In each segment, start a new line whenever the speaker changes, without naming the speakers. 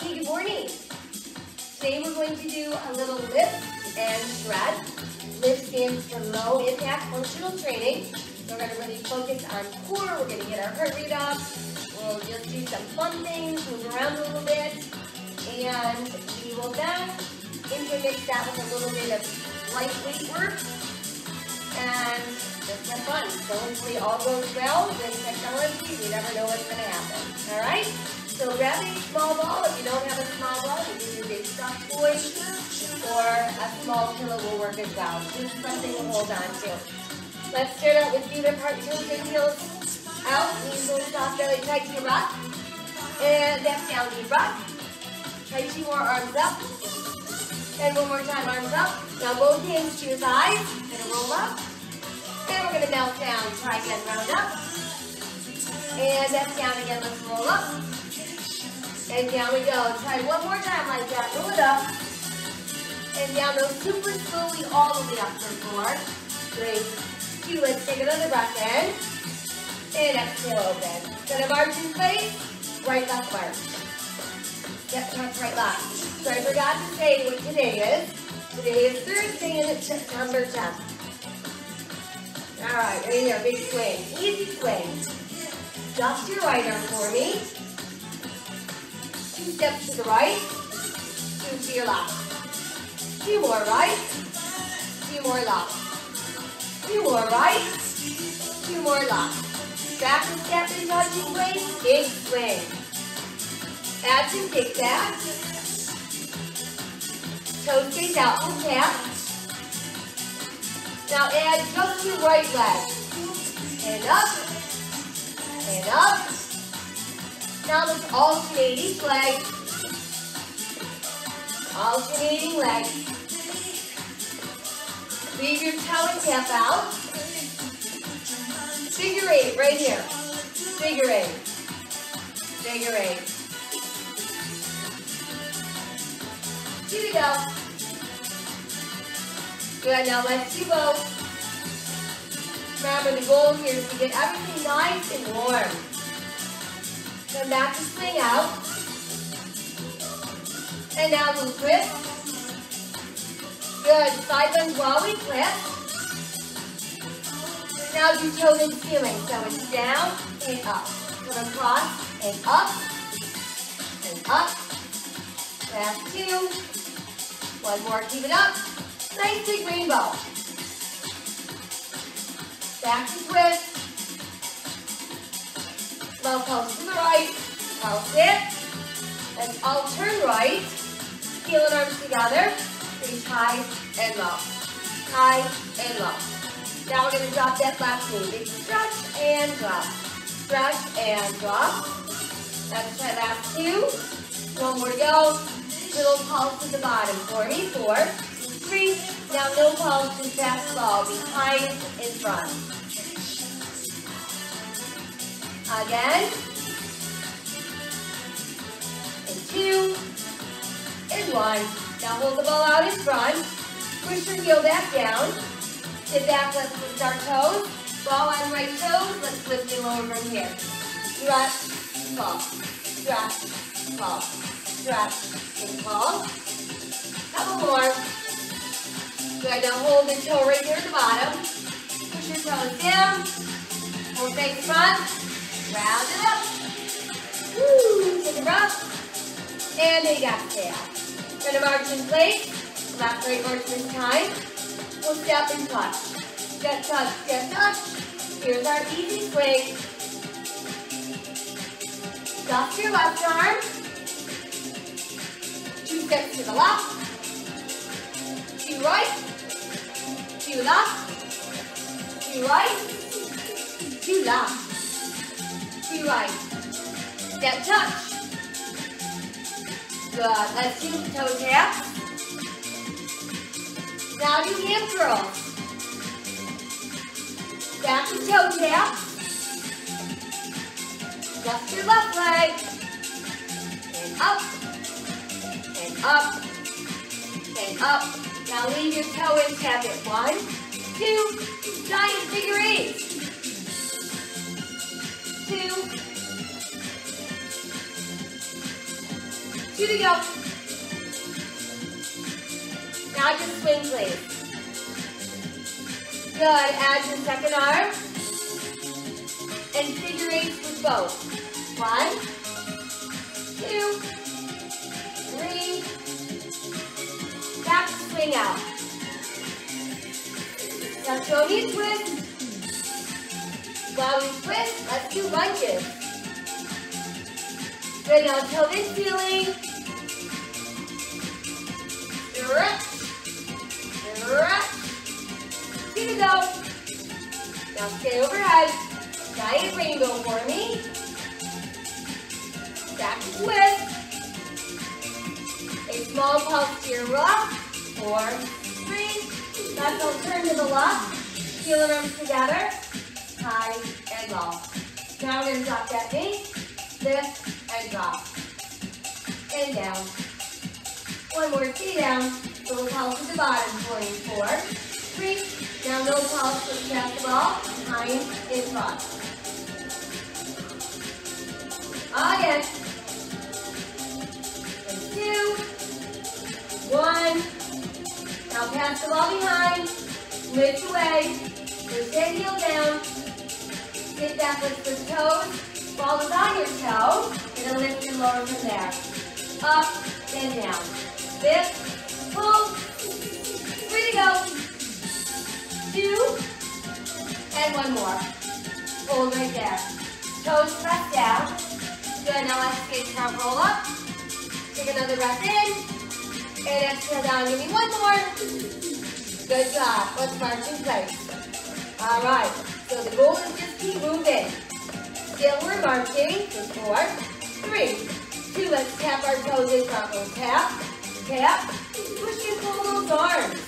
Okay, good morning. Today we're going to do a little lift and shred. Lift stands for low impact functional training. So we're going to really focus on core. We're going to get our heart rate up. We'll just do some fun things, move around a little bit. And we will then intermix that with a little bit of lightweight work. And just have fun. So hopefully all goes well with technology. We never know what's going to happen. All right? So grab a small ball. If you don't have a small ball, you can use a stuffed toy or a small pillow will work as well. Just something to hold on to. Let's start out with feet apart, toes and heels out. Knees a little soft belly tight to rock. And back down, deep rock. Try two more arms up. And one more time, arms up. Now both hands to your thighs. Gonna roll up. And we're gonna melt down. Try again, round up. And back down again, let's roll up. And down we go. Try one more time like that. Roll it up. And down those super slowly all the way up for four. Three, two. Let's take another breath in. And exhale open. Gonna march in place. Right, left, march. Step, touch, right, left. So I forgot to say what today is. Today is Thursday and it's September 10th. All right, there, big swing. Easy swing. Just your right arm for me steps to the right, two to your left. Two more right, two more left. Two more right, two more left. Back and step and touching place, big swing. Add some kick back. Toes face out from tap. Now add just your right leg. And up, and up, now let's alternate each leg. Alternating leg. Leave your toe and tap out. Figure eight right here. Figure eight. Figure eight. Here we go. Good, now let's do both. Remember the goal here is to get everything nice and warm. Come back to swing out. And now we'll twist. Good. Side bend while we twist. Now do toe and ceiling. So it's down and up. Come across and up and up. Last two. One more. Keep it up. Nice big rainbow. Back to twist. Now the right, pulse it, and I'll turn right, heel and arms together, reach high and low, high and low. Now we're going to drop that left knee, big stretch and drop, stretch and drop. Let's try last two, one more go, little pulse to the bottom. For me, four, three, now no pulse, just fast ball, behind, in front. Again. And two. And one. Now hold the ball out in front. Push your heel back down. Sit back, let's lift our toes. Ball on right toes, let's lift it over from here. Stretch, pull, stretch, pull, stretch, and pull. Couple more. Good, now hold the toe right here at the bottom. Push your toes down. Hold face front. Round it up. Woo, take a breath. And a exhale. Gonna march in place. Left, right march this time. We'll step and touch. Step, touch, step, touch. Here's our easy swing. Dust your left arm. Two steps to the left. Two right. Two left. Two right. Two left to right. Step touch. Good. Let's do toe tap. Now do hand curls. Back to toe tap. Just your left leg. And up. And up. And up. Now leave your toe and tap it. One, two, giant figure eight two, Two to go. Now just swing, please. Good. Add your second arm. And figure eights with both. One, two, three. Back swing out. Now show me a twist. While we twist, let's do lunges. Good, now toe this ceiling. Stretch. Stretch. Two to go. Now stay overhead. Giant rainbow for me. Back twist. A small pulse to your rock. Four, three. Left will turn to the left. Heel and arms together. High and low. Now we're going to drop that knee. Lift and drop. And down. One more, stay down. Little pulse at the bottom, for. Four, three. Now little pulse, pass the ball. Behind, in front. Again. And two. One. Now pass the ball behind. Lift away. Push that heel down. Sit that with the toes. Is on your toe. And then lift and lower from there. Up and down. Lift, pull. Three to go. Two. And one more. Hold right there. Toes press down. Good, now let's get front roll up. Take another breath in. And exhale down. Give me one more. Good job. Let's march in place. All right. So the goal is just keep moving. Still we're marching for four, three, two. Let's tap our toes in front. We'll tap, tap. Push and pull those arms.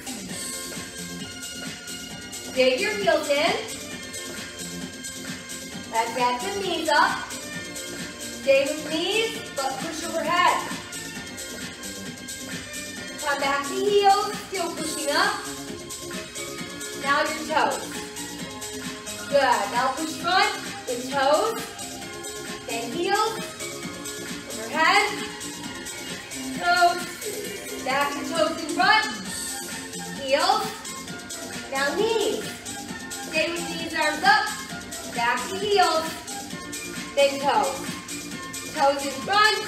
Dig your heels in. Let's get the knees up. Stay with knees, but push overhead. Come back to heels, still pushing up. Now your toes. Good. Now push front, then toes, then heels, overhead, toes, back to toes in front, heels, now knees. Stay with knees, arms up, back to heels, then toes. Toes in front,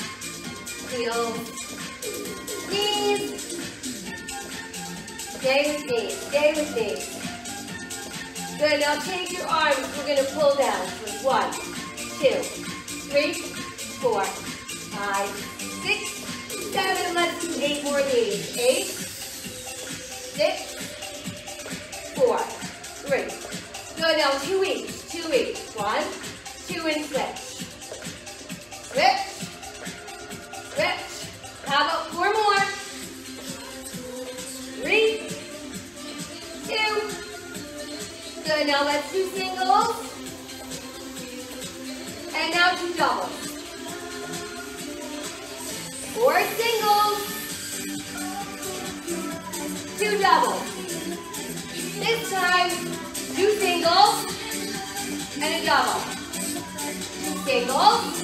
heels, knees. Stay with knees, stay with knees. Good, now take your arms, we're gonna pull down. So one, two, three, four, five, six, seven, let's do eight more these. Eight, six, four, three. Good, now two each, two each. One, two, and switch. Switch, switch. How about four more? Three, two, Good, now let's do singles. And now two doubles. Four singles. Two doubles. This time, two singles and a double. Singles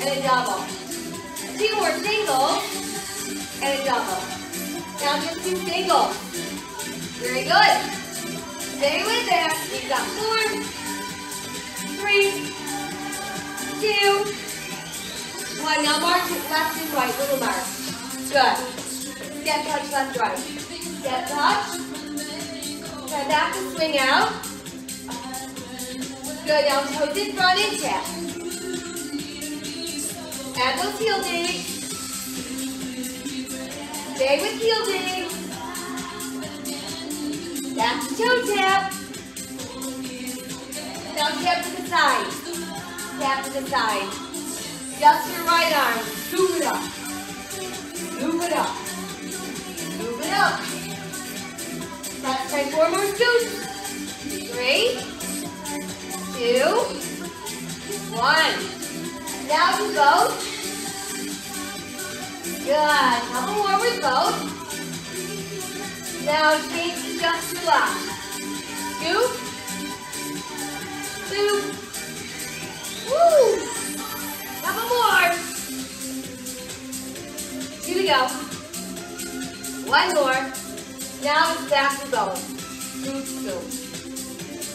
and a double. Two more singles and a double. Now just two singles. Very good. Stay with that. We've got four, three, two, one. Now march left and right, little march. Good. Step touch left, right. Step touch. Turn back and swing out. Good. Now toes in front and tap. Add those heel digs. Stay with heel digs. Back to toe tap. Now tap to the side. Tap to the side. Just your right arm. Move it up. Move it up. Move it up. Let's try four more scoops. Three, two, one. Now do both. Good. Couple more with both. Now change to just your left. Scoop. Scoop. Woo! Couple more. go. One more. Now it's back to going. Scoop, scoop.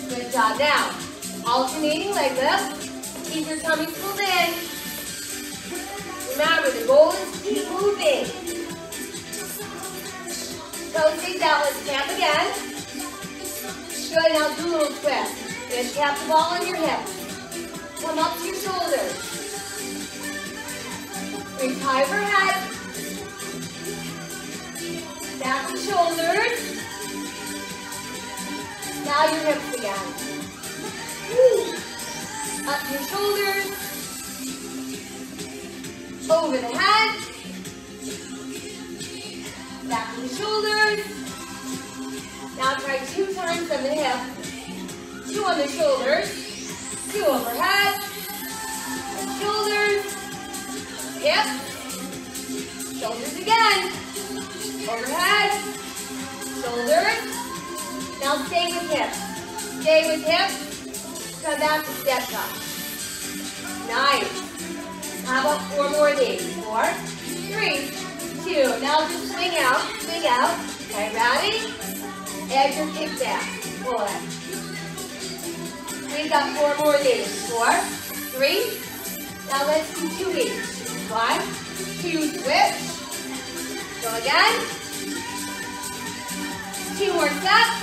Good job. Now, alternating leg lift. Keep your tummy pulled in. Remember, the goal is to keep moving. Face out. Let's tap again. Good. Now do a little twist. Just tap the ball on your hip. Come up to your shoulders. Reach high head. Back the shoulders. Now your hips again. Up your shoulders. Over the head. The shoulders. Now try two times on the hip. Two on the shoulders. Two overhead. Shoulders. Hips. Shoulders again. Overhead. Shoulders. Now stay with hips. Stay with hips. Come back to step up. Nice. How about four more of these? Four, three, two. Now just swing out, swing out. Okay, ready? Add your kick back. Pull. We've got four more these. Four, three. Now let's do two each. One, two, switch. Go again. Two more steps.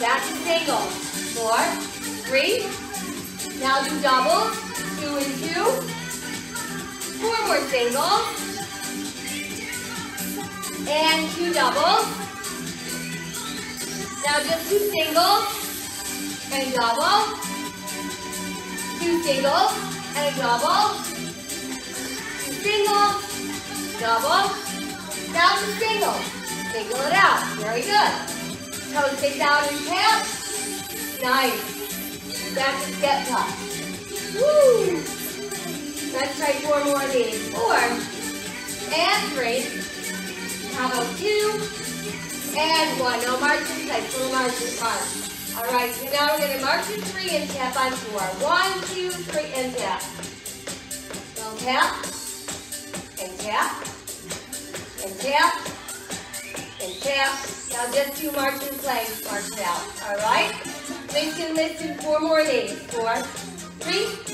Back to single. Four, three. Now do doubles. Two and two. Four more singles. And two doubles. Now just two singles and double. Two singles and a double. Two singles double, down to single. Single it out. Very good. Toes stay down and tap. Nice. Back to step touch. Woo! Let's try four more of these. Four and three. How about two and one? No marching place, little marching march. All right, so now we're going to march in three and tap on four. One, two, three, and tap. Go tap and tap and tap, and tap. Now just two marching planks, march it out, all right? Listen, listen, four more these. Four, three,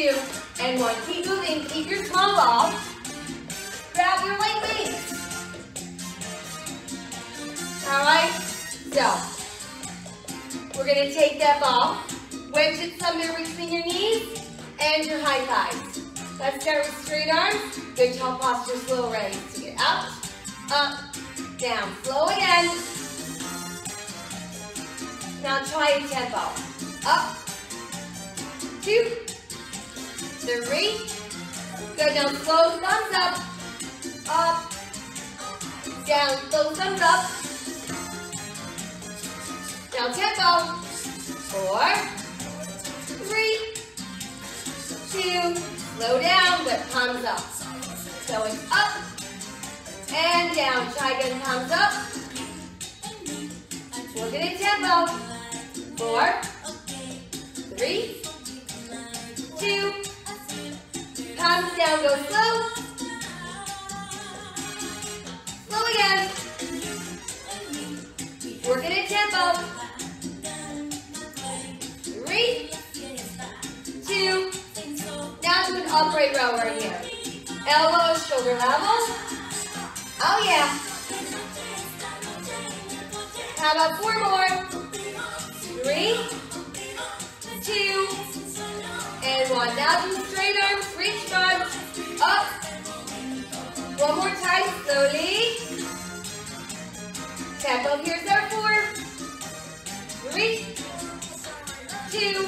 two, and one. Keep moving, keep your small ball. Grab your light weights. All right, so we're gonna take that ball, wedge it somewhere between your knees and your high thighs. Let's start with straight arms. Good tall posture, slow raise So get up, up, down. Slow again. Now try a tempo. Up, two, three. Good, now slow thumbs up, up, down, slow thumbs up. Now tempo. Four, three, two, slow down, but thumbs up. Going up, and down. Try again, palms up. Work it in tempo. Four, three, two, palms down, go slow. Slow again. Work it in tempo. Three, two, now to an upright row right here. Elbows shoulder level. Oh yeah. How about four more? Three, two, and one. Now do straight arms, reach arms, up. One more time, slowly. Tempo, here's our four. Three, two,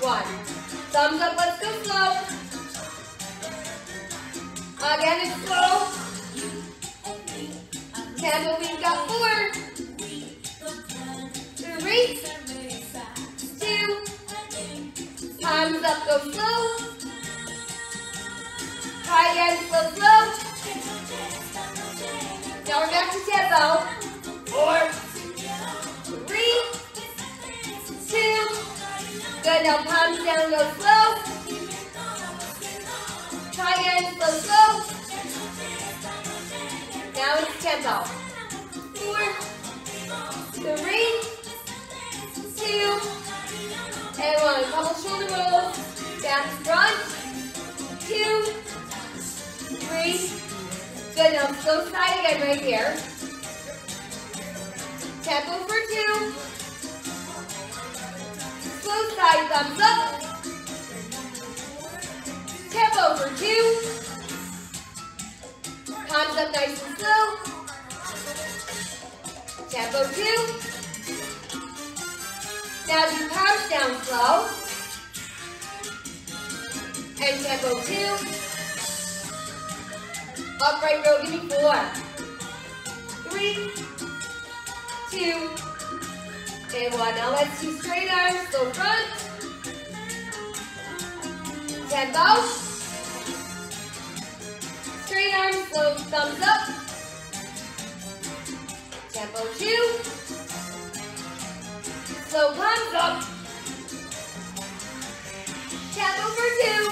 one. Thumbs up, let's go slow. Again, it's slow. Tempo, we've got four, three, palms up, go slow. Try again, slow, slow. Now we're back to tempo. Four, three, two, good. Now palms down, go slow. Try again, slow, slow. Now it's tempo. Four, three, two, and one. Couple shoulder rolls. Back front. Two, three. Good, now slow side again right here. Tempo for two. Slow side, thumbs up. Tempo for two. Palms up nice and slow. Tempo two. Now do palms down slow. And tempo two. Upright row, give me four. Three, two, and one. Now let's do straight arms, go front. Tempo. Straight arms, slow thumbs up. Tempo two. Slow palms up. Tempo for two.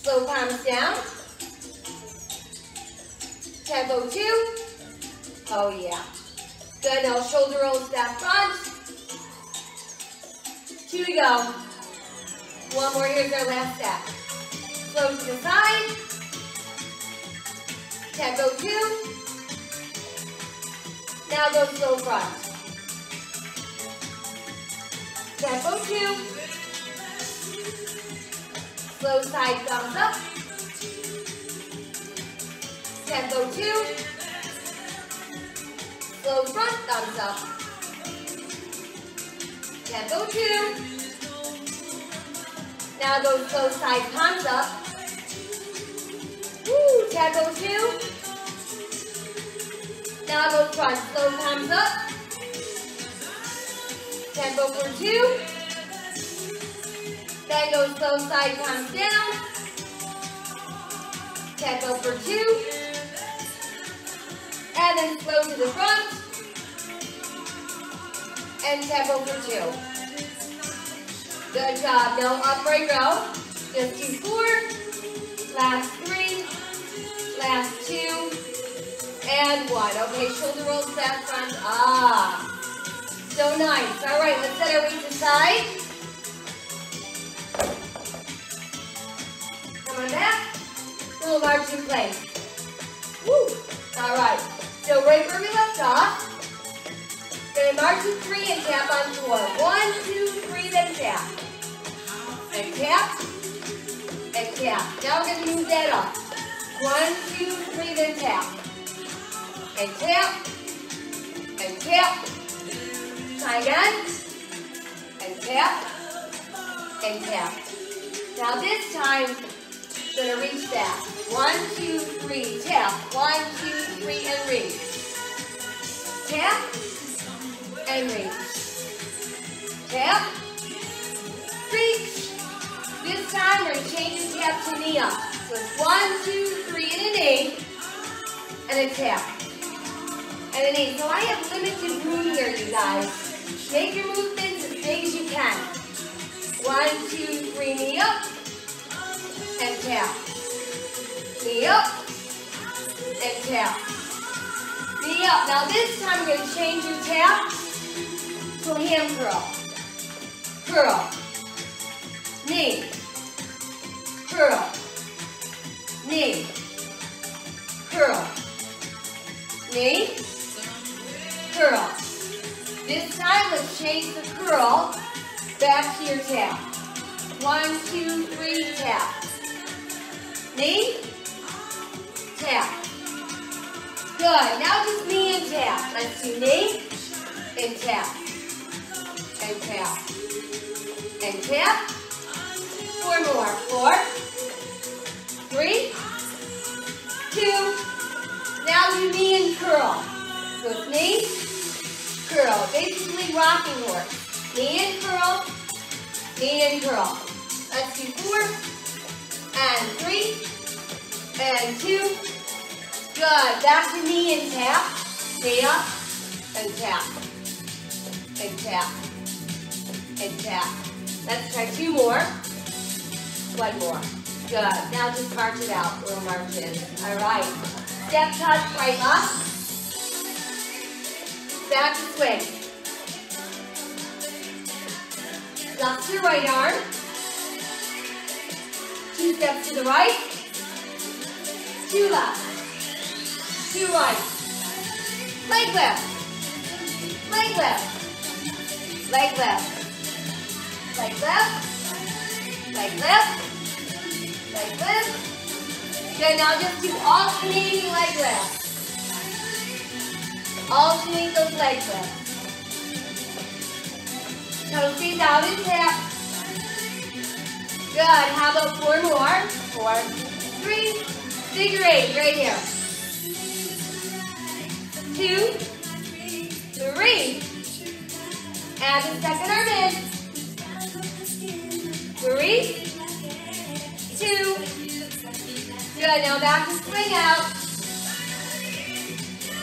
Slow palms down. Tempo two. Oh yeah. Good, now shoulder rolls back front. Two to go. One more, here's our last step. Slow to the side. Tempo two. Now go slow front. Tempo two. Slow side thumbs up. Tempo two. Slow front thumbs up. Tempo two. Now go slow side palms up. Woo, tempo two. Now go front, slow palms up. Tempo for two. Then go slow side palms down. Tempo for two. And then slow to the front. And tempo for two. Good job. Now upright row. Just do four. Last three. Last two. And one. Okay, shoulder rolls back front. Ah. So nice. All right, let's set our weight aside. Come on back. Little march in place. Woo. All right. So right where we left off. Gonna march to three and tap on four. One, two, three, then tap. And tap. And tap. Now we're gonna move that up. One, two, three, then tap. And tap. And tap. Tap. And tap. Now this time, gonna reach that. One, two, three, tap. One, two, three, and reach. Tap. And reach. Tap. Reach. This time we're the tap to knee up. So it's one, two, three, and a knee. And a tap. And a knee. So I have limited room here, you guys. Make your movements as big as you can. One, two, three, knee up. And. Knee up. Tap. Knee up. Now this time we're going to change your tap to a hand curl. Curl. Knee. Curl. Knee. Curl. Knee. Curl. This time, let's change the curl back to your tap. One, two, three, tap. Knee, tap. Good, now just knee and tap. Let's do knee and tap. And tap. And tap. Four more. Four, three, two. Now do knee and curl. It's knee, curl. Basically rocking horse. Knee and curl, knee and curl. Let's do four, and three, and two. Good. Back to knee and tap. Knee up, and tap. And tap. And tap. Let's try two more. One more. Good. Now just march it out. Little marches. All right. Step touch right up. Back to swing. Left your right arm. Two steps to the right. Two left. Two right. Leg lift. Leg lift. Leg lift. Leg lift. Leg lift. Leg lift. Good, now just do alternating leg lifts. Alternate those leg lifts. Toesies out and tap. Good, how about four more? Four, three, figure eight right here. Two, three, and the second arm in. Three, two, good, now back to swing out.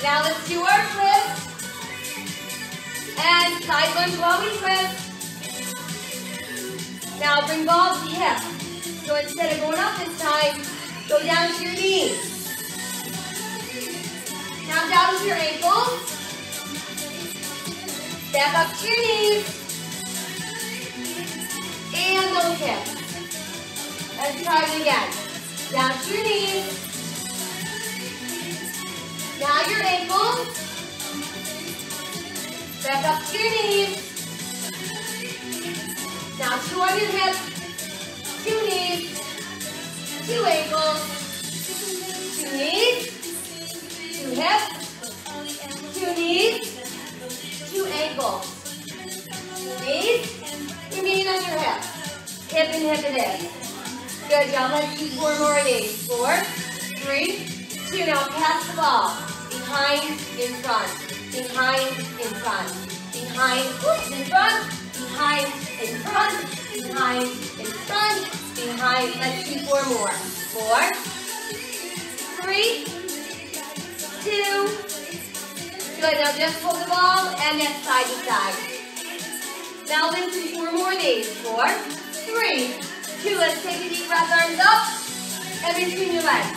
Now let's do our twist. And side lunge while we twist. Now bring ball to the hip. So instead of going up this time, go down to your knees. Now down to your ankles. Step up to your knees. And those hips. Let's try it again. Down to your knees. Now your ankles. Back up to your knees. Now two on your hips. Two knees. Behind, in front. Behind, in front. Behind, in front. Behind. Let's do four more. Four, three, two. Good. Now just hold the ball and then side to side. Now let's do four more these. Four, three, two. Let's take a deep breath. Arms up and between your legs.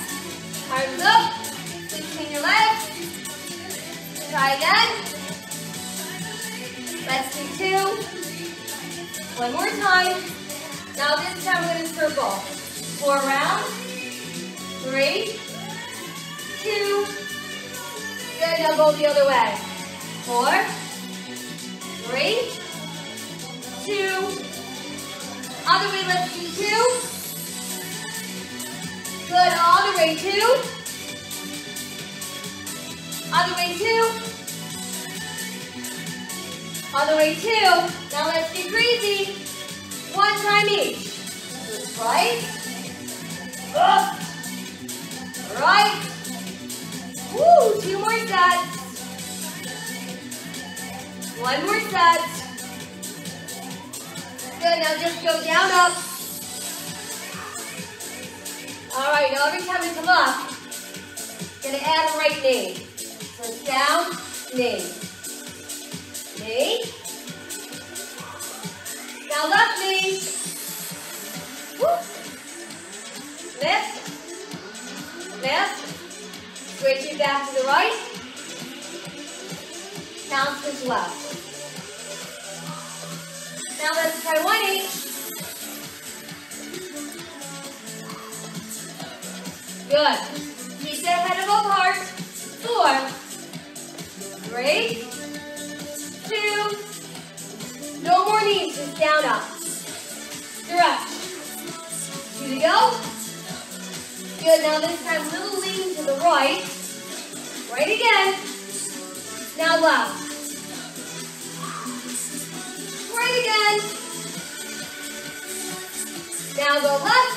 Arms up, between your legs. Try again. Let's do two. One more time. Now this time we're going to circle. Four rounds. Three, two. Good. Now go the other way. Four, three, two. Other way, let's do two. Good, all the way, two. Other way, two. Other way, two. Now let's get crazy. One time each. Right. Up. Right. Woo, two more sets. One more set. Good, now just go down, up. All right, now every time we come up, gonna add a right knee. So down, knee. Now knee. Woo. Lift. Lift. Switch it back to the right. Now switch left. Now let's try one each. Good. Keep the head above heart. Four, three, two, no more knees, just down up. Stretch. Here we go. Good, now this time little lean to the right. Right again. Now left. Right again. Now go left.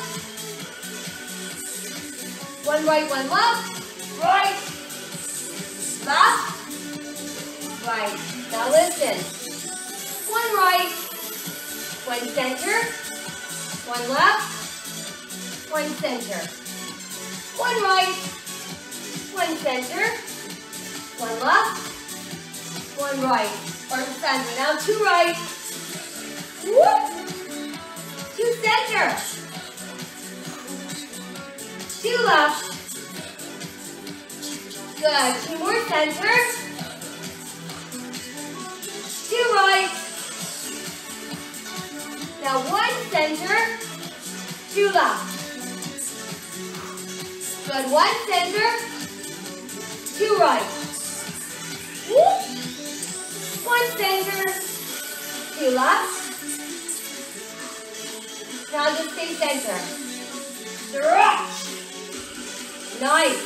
One right, one left. Right. Left. Right. Now listen. One right, one center, one left, one center. One right, one center, one left, one right. Or center. Now two right. Whoop. Two center. Two left. Good. Two more center. Two right. Now one center, two left. Good. One center, two right. Woo. One center, two left. Now just stay center. Stretch. Nice.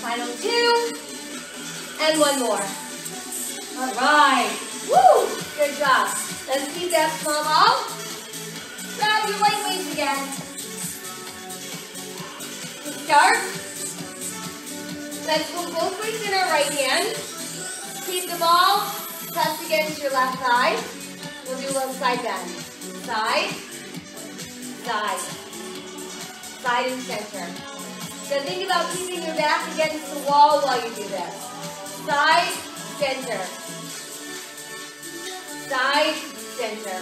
Final two. And one more. All right. Woo! Good job. Let's keep that small ball. Grab your light weights again. Start. Let's hold both weights in our right hand. Keep the ball pressed against your left thigh. We'll do little side bend. Side, side, side and center. So think about keeping your back against the wall while you do this. Side, center. Side, center.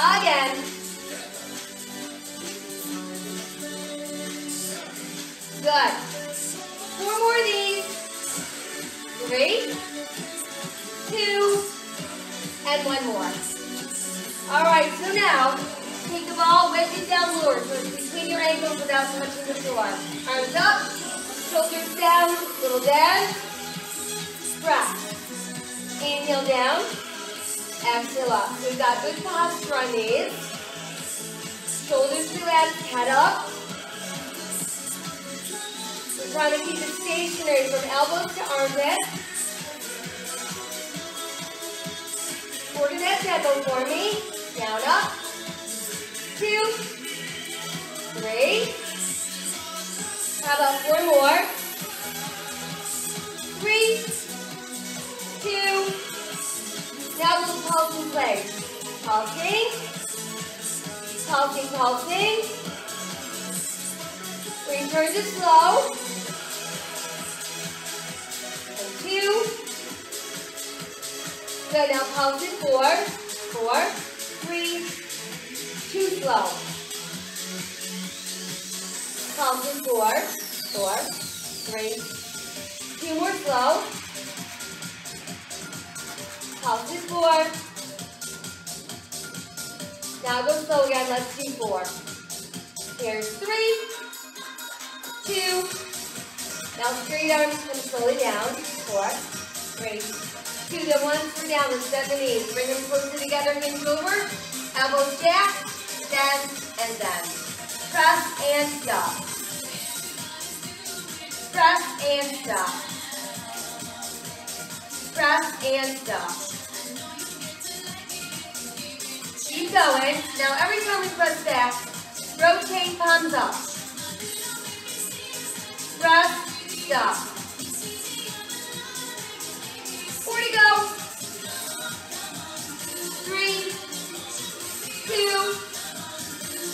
Again. Good. Four more of these. Three, two, and one more. All right, so now Take the ball, wedge it down lower, so it's between your ankles without touching the floor. Arms up, shoulders down, little down. Breath. Inhale down, exhale up. We've got good posture on these. Shoulders relaxed, head up. We're trying to keep it stationary from elbows to armpits. Quarter that tempo for me. Down, up two, three. How about four more? Three, two. Now we'll pulse in place. Pulsing, pulsing, pulsing. Return to slow. And two. Good, now pulse in four, four, three, too slow. In four, four, three, two more slow. Count in four. Now go slow again, let's do four. Here's three, two, now straight arms come slowly down, four, three, two, then one for down, let's bend the knees, bring them closer together, hinge over, elbows back, then, and then. Press and stop. Press and stop. Press and stop. Keep going. Eh? Now every time we press back, rotate palms up. Press, stop. Four to go. Three, two,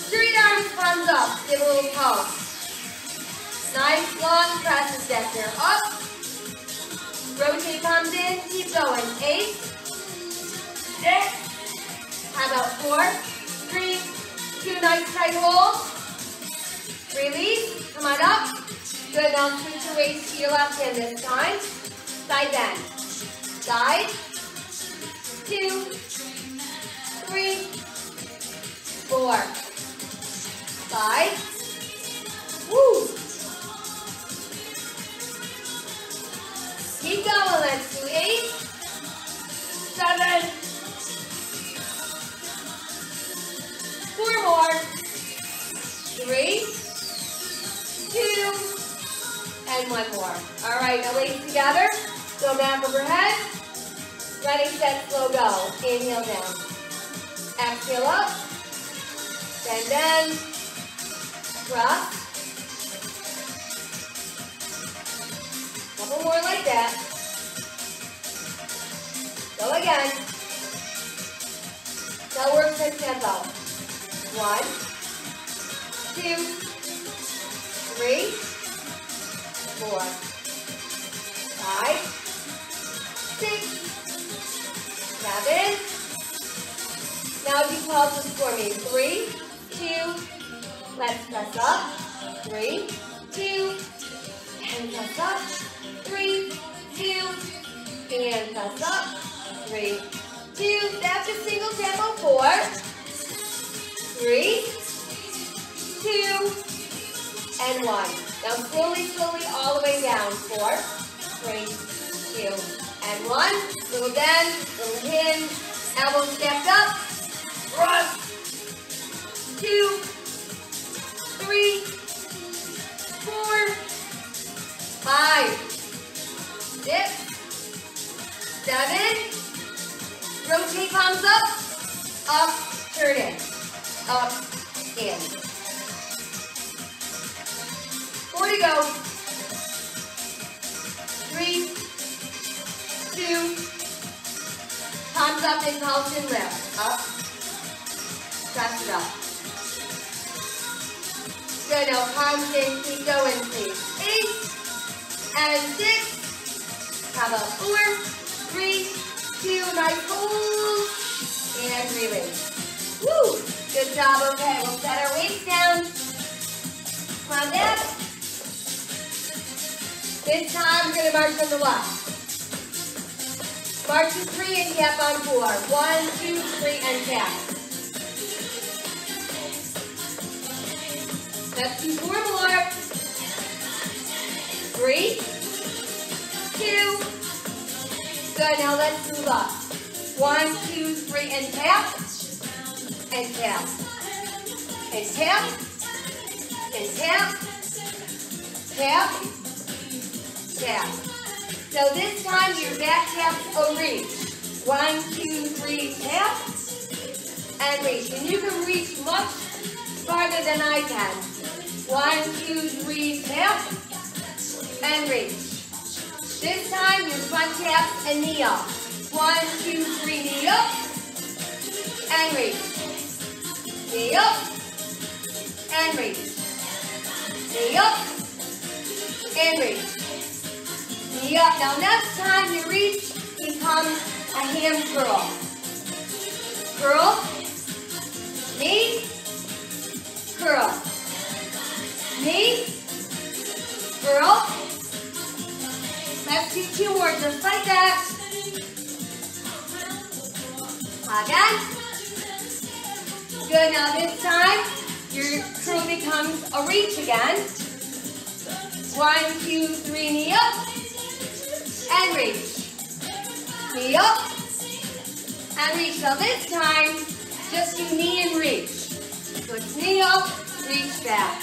Straight arms, palms up. Give a little pulse. Nice long presses back there. Up. Rotate palms in. Keep going. Eight. Six. How about four? Three. Two nice tight holds. Release. Come on up. Good. Now switch your weight to your left hand this time. Side bend. Side. Two. Three. Woo! Keep going, let's do eight, seven, one more. All right, now legs together, go back overhead, ready, set, slow, go. Inhale down, exhale up, bend, bend, Drop. Couple more like that. Go again. Now work the tempo. One, two, three, four, five, six, seven. Now if you pause this for me. Three, two, Let's press up. Three, two, and press up, three, two, and press up, three, two, that's a single tempo, four, three, two, and one. Now slowly, slowly, all the way down, four, three, two, and one. Little bend, little hinge, elbow stepped up, thrust, two, three, four, five, six, seven, rotate palms up, up, turn in, up, in. Four to go. Three, two, palms up and palms in lift, up, press it up. Good, now palms in, keep going, please. Eight, and six. How about four, three, two, nice hold, and release. Woo! Good job, okay, we'll set our weights down. Come on back. This time, we're gonna march on the left. March to three and tap on four. One, two, three, and tap. Let's do four more. Three, two, good. Now let's move up. One, two, three, and tap, and tap, and tap, and tap, tap, tap. So this time your back taps a reach. One, two, three, tap, and reach. And you can reach much farther than I can. One, two, three, tap, and reach. This time, your front tap and knee up. One, two, three, knee up, and reach. Knee up, and reach. Knee up, and reach. Knee up. Now, next time you reach, becomes a hand curl. Curl, knee, curl knee, girl. Let's do two more just like that. Again. Good, now this time, your curl becomes a reach again. One, two, three, knee up, and reach. Knee up, and reach. Now this time, just do knee and reach. So it's knee up, reach back.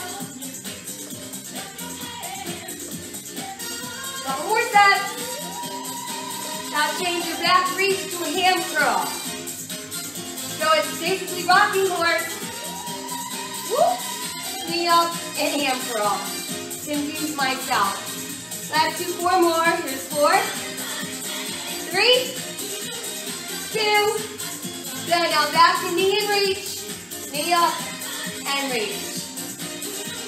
Couple more sets. Now change your back reach to a hand curl. So it's basically rocking horse. Woo! Knee up and hand curl. Confuse myself. Let's do four more. Here's four. Three. Two. Good. Now back to knee and reach. Knee up and reach.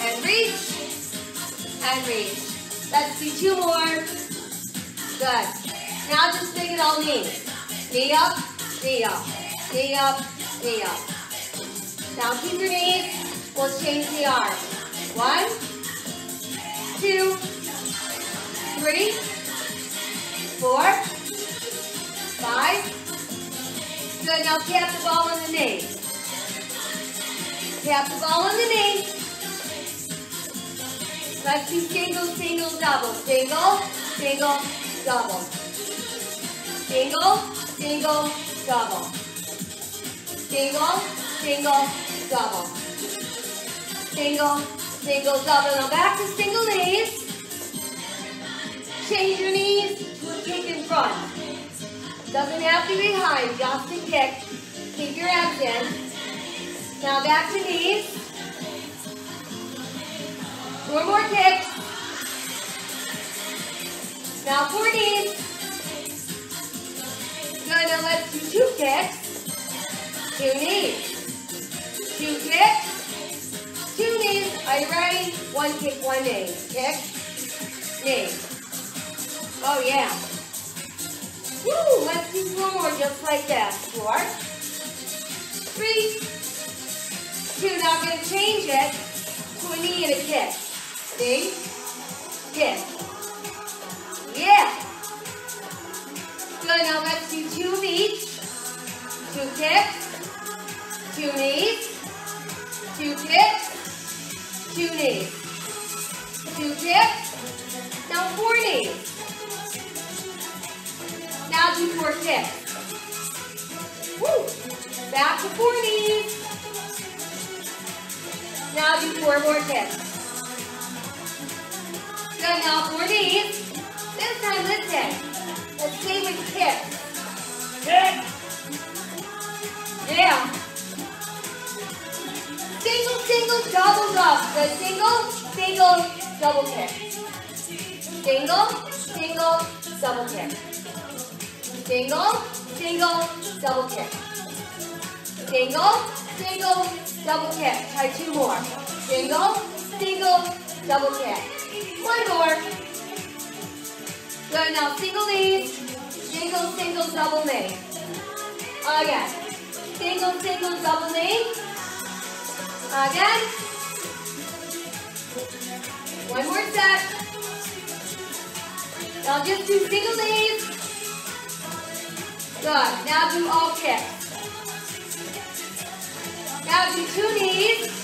And reach. And reach. Let's do two more. Good. Now just bring it all knee. Knee up, knee up, knee up, knee up. Now keep your knees. We'll change the arm. One, two, three, four, five. Good. Now tap the ball on the knee. Tap the ball on the knee. Let's do single, single, double. Single, single, double. Single, single, double. Single, single, double. Single, single, double. Now back to single knees. Change your knees to a kick in front. Doesn't have to be high, just a kick. Keep your abs in. Now back to knees. Four more kicks. Now four knees. Good, now let's do two kicks. Two knees. Two kicks. Two knees. Are you ready? One kick, one knee. Kick, knee. Oh yeah. Woo, let's do one more just like that. Four. Three. Two. Now I'm going to change it to a knee and a kick. Sing. Kick. Yeah. Good, now let's do two knees. Two kicks. Two knees. Two kicks. Two knees. Two kicks. Now four knees. Now do four kicks. Woo. Back to four knees. Now do four more kicks. Good, now four knees. This time listen. Let's stay with kicks. Kick. Yeah. Single, single, double, double. The single, single, double kick. Single, single, double kick. Single, single, double kick. Single, single, double kick. Try two more. Single, single, double kick. One more. Good, now single knees. Single, single, double knee. Again. Single, single, double knee. Again. One more set. Now just do single knees. Good. Now do all kicks. Now do two knees.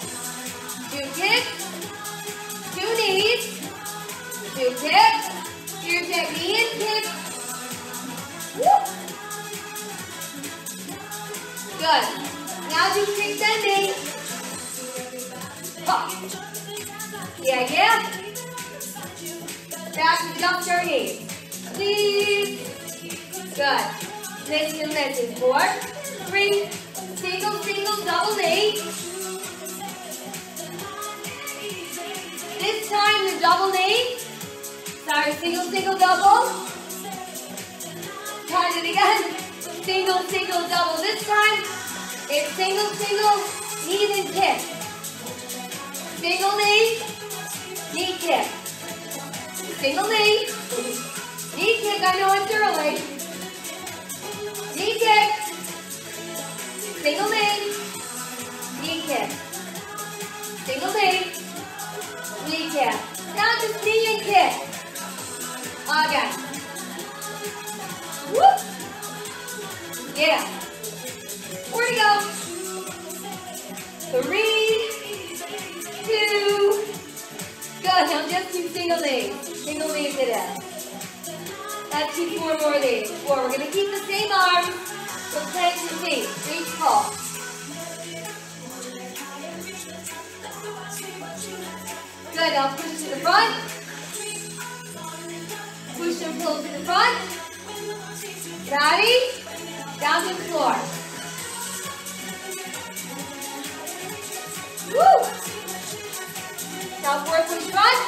Now forward push front.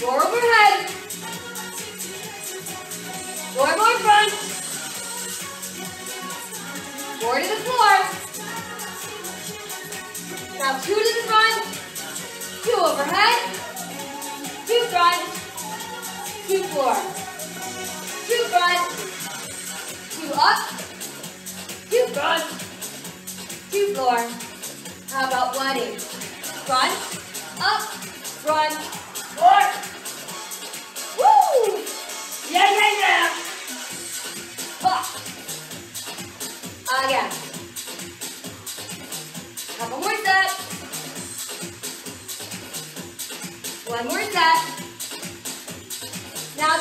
Four overhead. Four more front. Four to the floor. Now two to the front. Two overhead. Two front. Two floor. Two front. Two up. Two front. Two floor. How about one each? Front, up, front, floor. Woo! Yeah, yeah, yeah. Pop. Again. Couple more sets. One more set. Now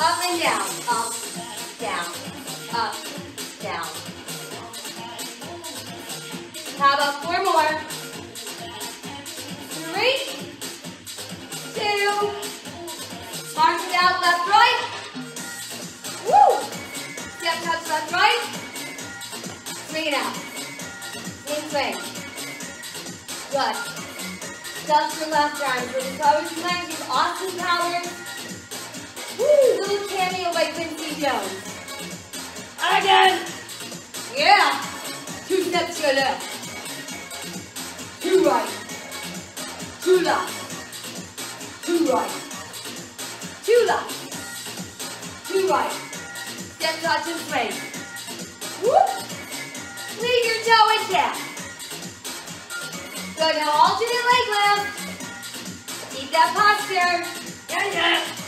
up and down, up, down, up, down. How about four more? Three, two, arms it out, left, right. Woo! Step touch left, right. Swing it out. In swing. Good. Dust your left arm. Just always remind you of Austin Powers. Woo! Little cameo by Quincy Jones. Again. Yeah. Two steps to your left. Two right. Two left. Two right. Two left. Two right. Step touch and frame. Whoop. Leave your toe in tap. Good. Now alternate leg lift. Keep that posture. Yeah, yeah.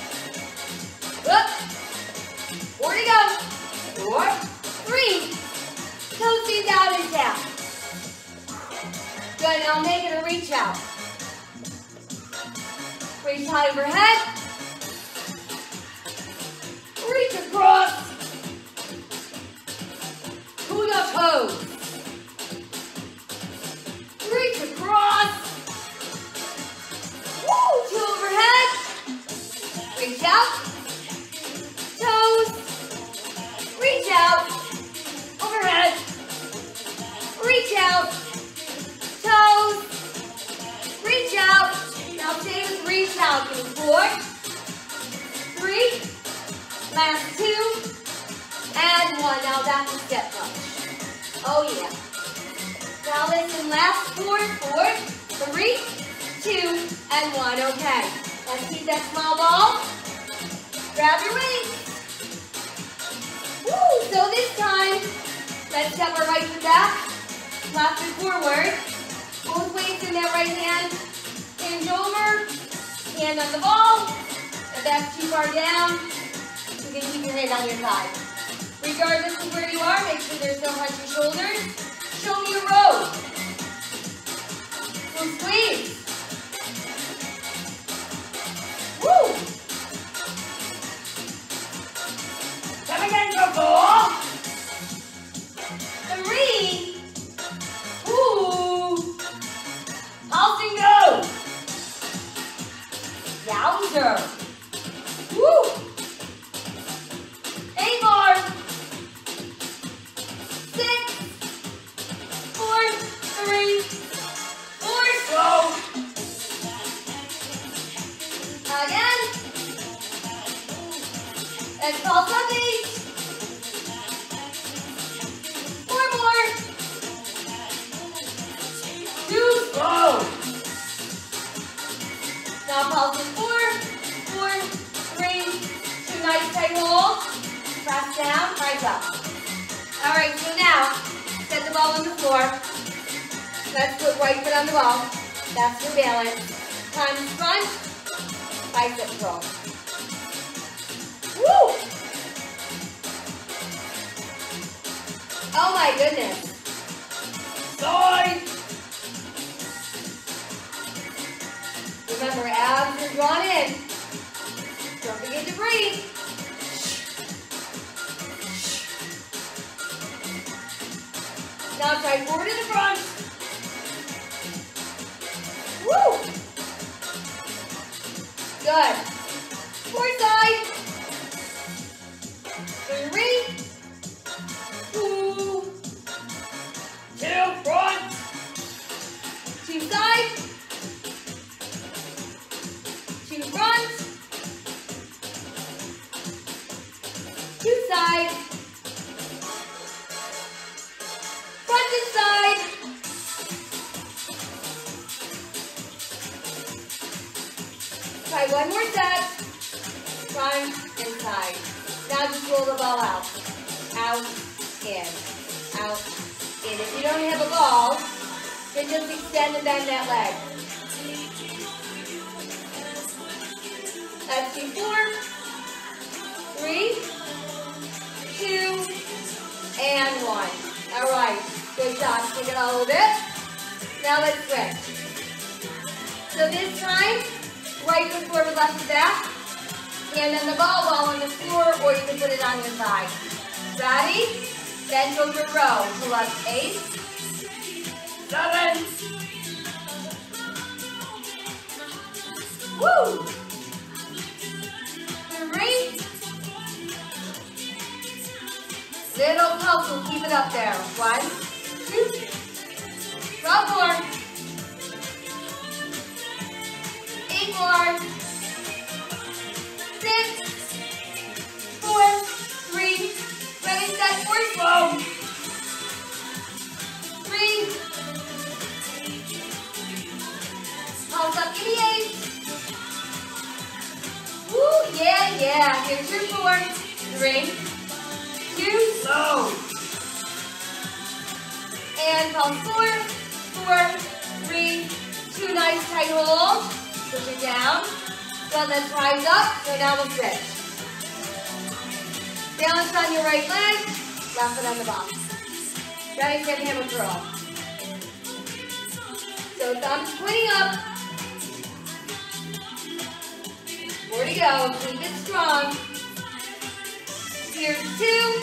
Now let's switch. So this time, right foot forward, left to back. And then the ball ball on the floor, or you can put it on your thigh. Ready? Bend over row. Pull up eight, seven. Woo! Three. Little puzzle, keep it up there. One. Go for Eight more. Six. Four. Three. Ready, set, four. slow. Three. Palms up, give me eight. Woo, yeah, yeah. Here's your four. Three. Two. Slow. And palms four. Four, three, two. Nice tight hold. Push it down. Then let's rise up. Go down with this. Balance on your right leg. Left foot on the box. Ready? him hammer draw. So thumbs pointing up. More to go. Keep it strong. Here's two.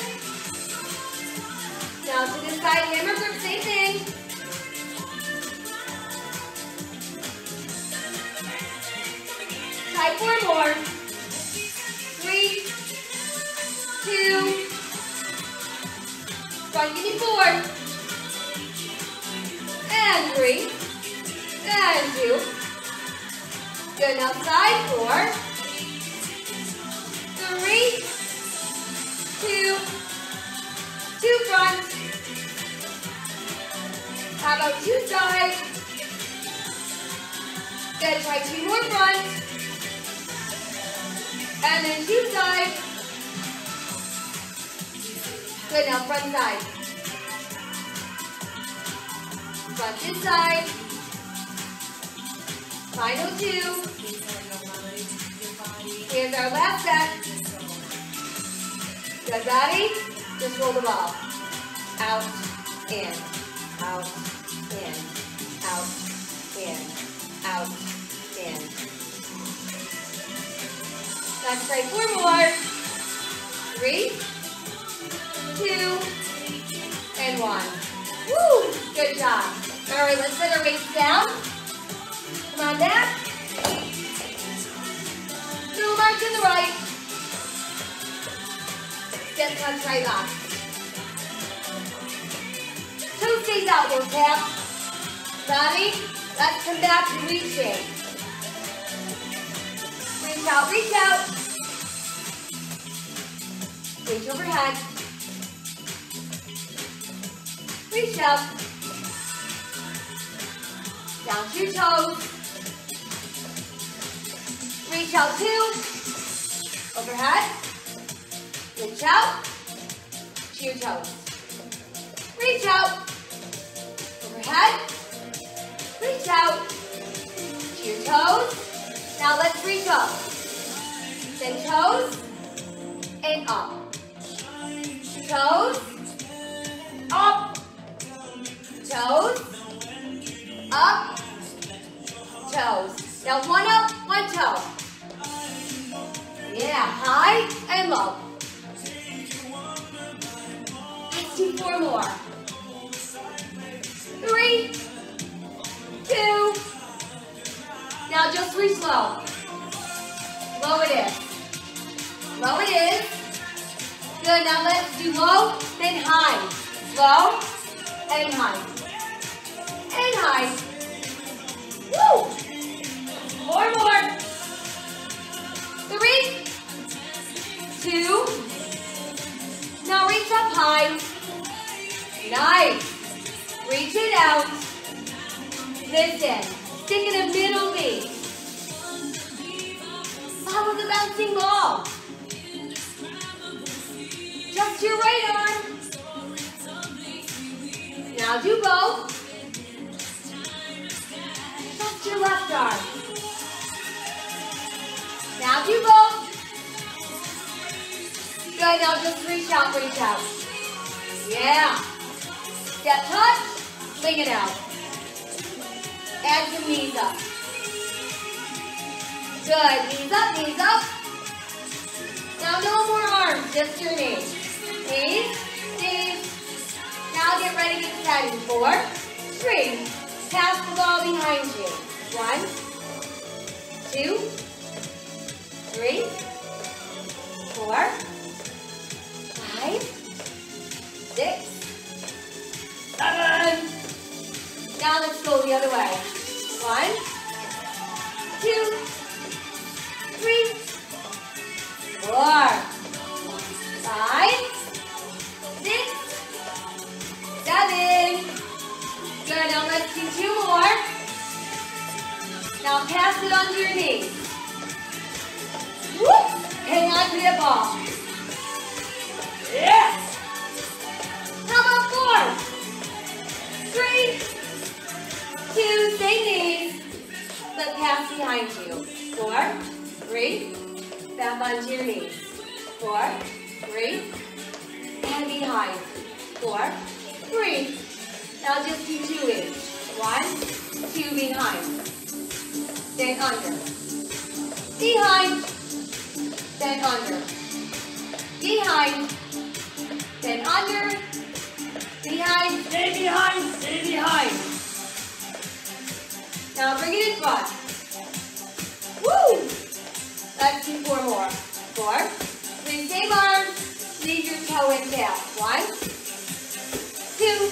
Now to the side hammer grip. Same thing. Try four more. Three, two, front four, and three, and two. Good, now side four, three, two, two front. How about two sides? Good, try two more front. And then two side. Good, now front side. Front this side. Final two. Here's our last set. Good, body. Just roll the ball. Out, in, out, Let's try four more. Three, two, and one. Woo! Good job. All right, let's set our weights down. Come on back. Little march to the right. Step touch right off. Toe stays out, we'll tap. Body, let's come back to reach shape. Reach out, reach out. Reach overhead. Reach up. Down to your toes. Reach out two. Overhead. Reach out. Your toes. Reach out. Overhead. Reach out. To your toes. Now let's reach up. Then toes and up toes, up, toes, up, toes. Now one up, one toe. Yeah, high and low. Let's do four more. Three, two, now just reach low. Low it is. Low it is. Good, now let's do low, then high. Low, and high. And high. Woo! Four more. Three, two, now reach up high. Nice. Reach it out. Listen, stick in the middle V. Follow the bouncing ball. Just your right arm. Now do both. Just your left arm. Now do both. Good, now just reach out, reach out. Yeah. Step touch, fling it out. Add some knees up. Good, knees up, knees up. Now no more arms, just your knees. Knees, knees. Now get ready to set four, three. Pass the ball behind you. One, two, three, four, five, six, seven. Now let's go the other way. Pass it Fast your knee. Woo! Hang on to the ball. Yes. How about four? Three. Two. Stay knees. Let pass behind you. Four. Three. Back onto your knees. Four. Three. And behind. Four. Three. Now just keep doing. One. Two behind. Then under. Behind. Then under. Behind. Then under. Behind. Stay behind. Stay behind. Now bring it in front. Woo! Let's do four more. Four. Three same arms. Leave your toe in tail. One, two,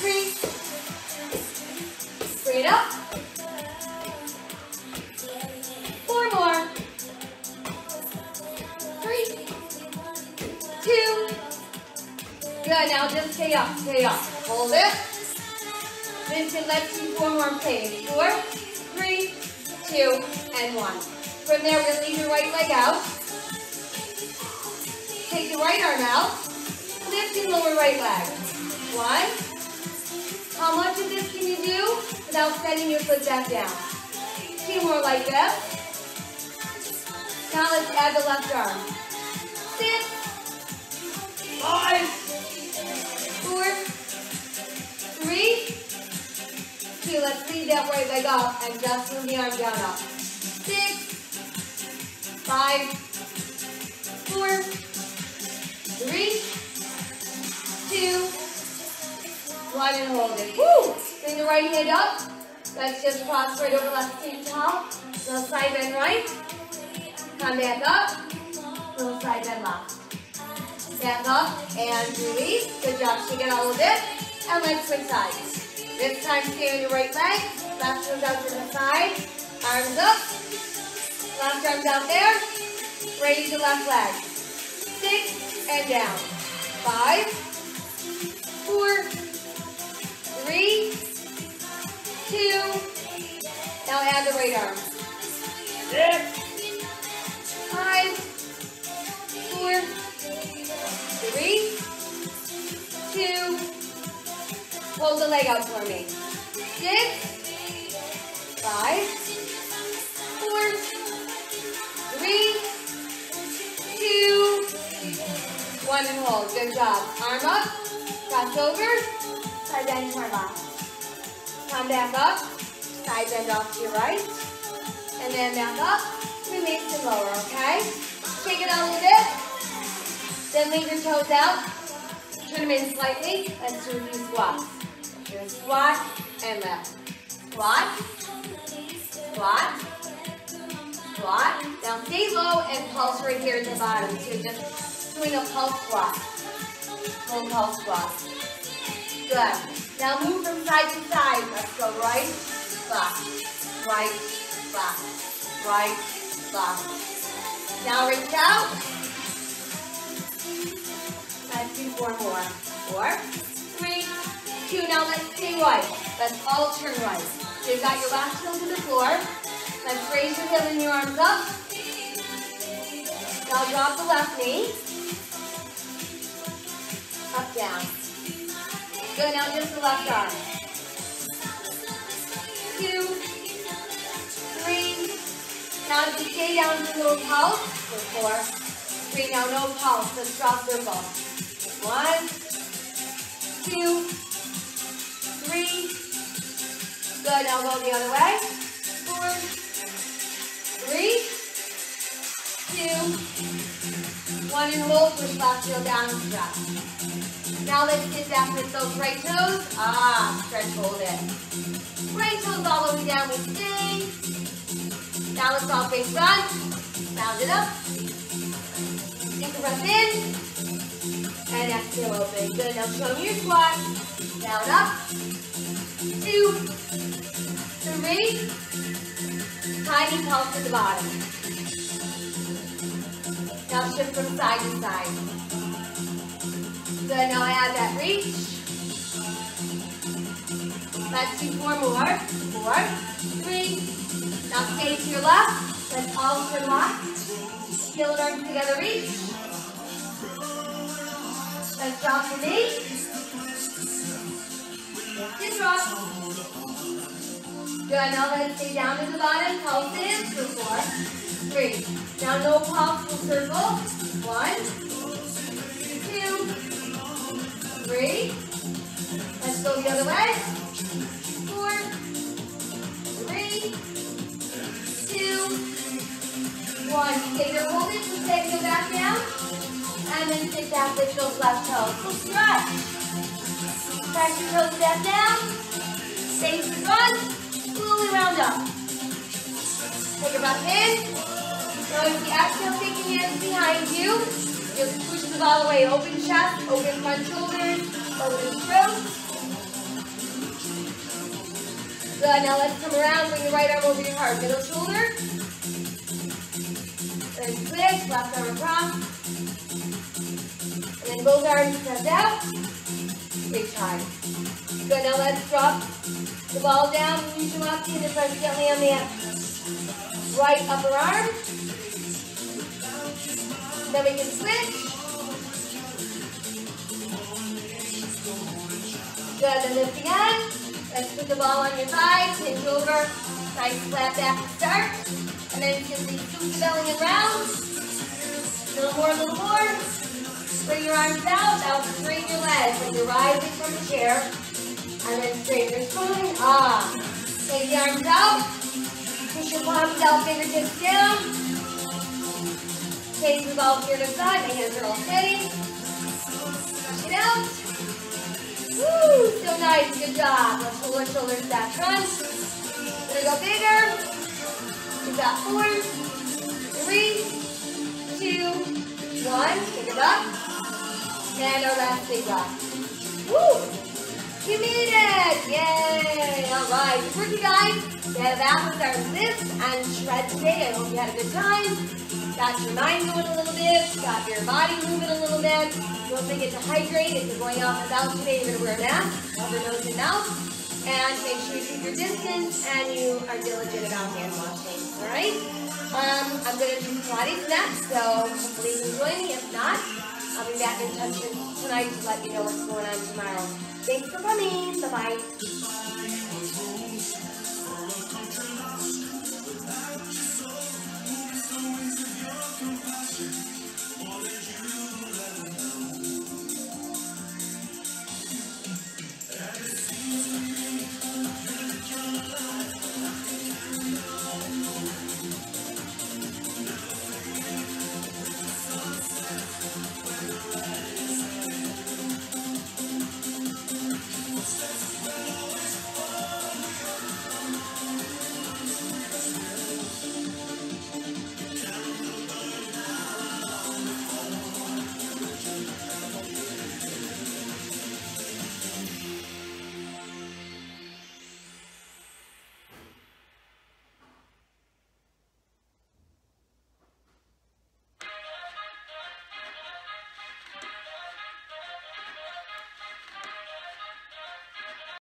three. Bring it up. Good, now just stay up, stay up. Hold it. Vincent, let's do four more plays. Four, three, two, and one. From there, we're gonna leave your right leg out. Take the right arm out. Lift and lower right leg. One. How much of this can you do without setting your foot back down? Two more like this. Now let's add the left arm. Six. Five. Three. Two. Let's leave that right leg up and just move the arm down up. Six. Five. Four. Three. Two. One and hold it. Woo! Bring the right hand up. Let's just cross right over left same tall. Little side bend right. Come back up. Little side bend left. Back up and release. Good job. Shake it out a little bit. And let's swing sides. This time stay on your right leg. Left goes out to the side. Arms up. Left arm down there. Raise the left leg. Six and down. Five. Four Three, two, now add the right arm. Six, five, four, three, two, hold the leg out for me. Six, five, four, three, two, one and hold. Good job. Arm up, cross over, side bend to our left. Come back up, side bend off to your right, and then back up, release and lower, okay? Shake it out a little bit, then leave your toes out, turn them in slightly, let's do a few squats. Squat and lift. Squat, squat, squat. Now stay low and pulse right here at the bottom. So just doing a pulse squat. Full pulse squat. Good. Now move from side to side. Let's go right, left, right, left, right, left. Now reach out. Let's do four more. Four, three, two. Now let's stay right. Let's all turn right. So you've got your left heel to the floor. Let's raise your heel and your arms up. Now drop the left knee. Up, down. Good, now just the left arm. Two, three. Now as you stay down a little pulse, so four, three, now no pulse, let's drop circle. One, two, three. Good, now go the other way. Four, three, two, one, and hold, left heel down and stretch. Now let's get back with those right toes. Ah, stretch, hold it. Right toes all the way down, we stay. Now let's all face front. Round it up. Take a breath in. And exhale, open. Good, now show me your squat. Down, up. Two. Three. Tiny pulse at the bottom. Now shift from side to side. Good, now I add that reach. Let's do four more. Four, three. Now stay to your left. Let's all turn left. Heel arms together, reach. Let's drop the knee. Drop. Good, now let's stay down to the bottom. Pulse in three, Now no pulse, full circle. One, two, three. Let's go the other way. Four, three, two, one. You take your hold it, stay, go back down. And then back, lift those left toes. Full stretch. Press your toes back down. Face the front. Slowly round up. Take a breath in. Notice the exhale, your hands behind you. Just push the ball away. Open chest, open front shoulders, open throat. Good, now let's come around, bring the right arm over your heart. Middle shoulder. Then switch, left arm across. And then both arms press out. Big time. Good, now let's drop the ball down. Use your and then press gently on the right upper arm. Then we can switch. Good, then lift again. Let's put the ball on your thigh, hinge over, nice flat back to start. And then simply scoop the belly and round. A little more, a little more. Bring your arms out, now straighten your legs when you're rising from the chair. And then straighten your spine, ah. Take the arms out. Push your palms out, fingertips down. Take the ball here to side. My hands are all steady. Push it out. Woo! So nice. Good job. Let's pull our shoulders back front. Gonna go bigger. We've got four, three, two, one. Pick it up. Our last big breath. Woo! You made it! Yay! All right. Good work, you guys. Had that was our lifts and shred today. I hope you had a good time. Got your mind going a little bit, got your body moving a little bit. Don't forget to hydrate. If you're going out and about today, you're going to wear a mask, cover nose and mouth. And make sure you keep your distance and you are diligent about hand washing. All right? Um, I'm going to do Pilates next, so you enjoy me. If not, I'll be back in touch tonight to let you know what's going on tomorrow. Thanks for coming. Bye-bye.